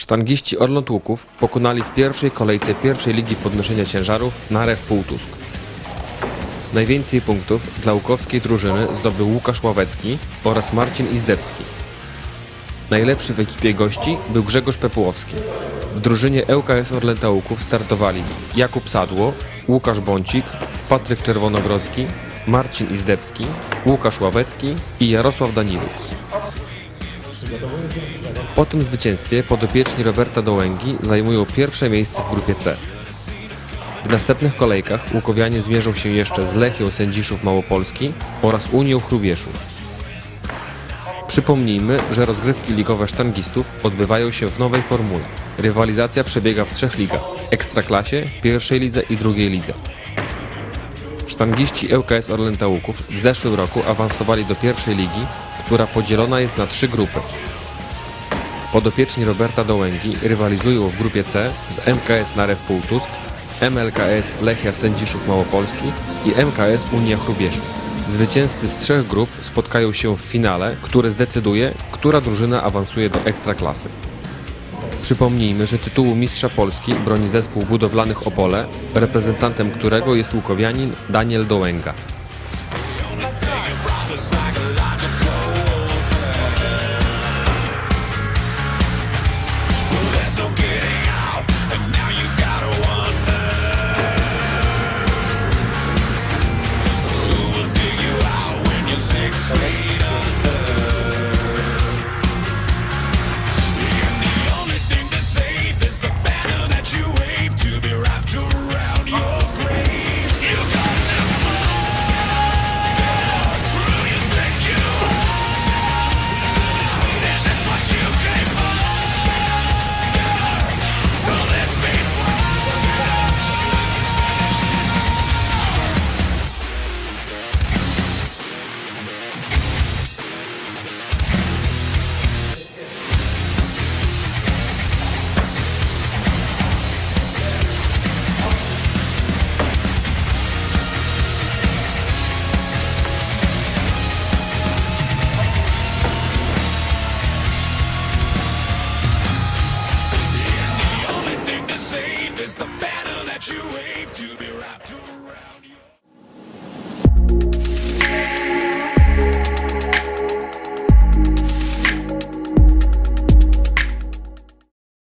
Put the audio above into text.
Sztangiści Orląt Łuków pokonali w pierwszej kolejce pierwszej ligi podnoszenia ciężarów Narew Półtusk. Najwięcej punktów dla łukowskiej drużyny zdobył Łukasz Ławecki oraz Marcin Izdebski. Najlepszy w ekipie gości był Grzegorz Pepułowski. W drużynie ŁKS Orlęta Łuków startowali Jakub Sadło, Łukasz Bącik, Patryk Czerwonogrodzki, Marcin Izdebski, Łukasz Ławecki i Jarosław Daniluk. Po tym zwycięstwie podopieczni Roberta Dołęgi zajmują pierwsze miejsce w grupie C. W następnych kolejkach Łukowianie zmierzą się jeszcze z Lechią Sędziszów Małopolski oraz Unią Chrubieszów. Przypomnijmy, że rozgrywki ligowe sztangistów odbywają się w nowej formule. Rywalizacja przebiega w trzech ligach: Ekstraklasie, pierwszej lidze i drugiej lidze. Sztangiści ŁKS Orlęta Łuków w zeszłym roku awansowali do pierwszej ligi, która podzielona jest na trzy grupy. Podopieczni Roberta Dołęgi rywalizują w grupie C z MKS Narew Półtusk, MLKS Lechia Sędziszów Małopolski i MKS Unia Chrubieszów. Zwycięzcy z trzech grup spotkają się w finale, które zdecyduje, która drużyna awansuje do Ekstraklasy. Przypomnijmy, że tytułu Mistrza Polski broni zespół budowlanych Opole, reprezentantem którego jest łukowianin Daniel Dołęga.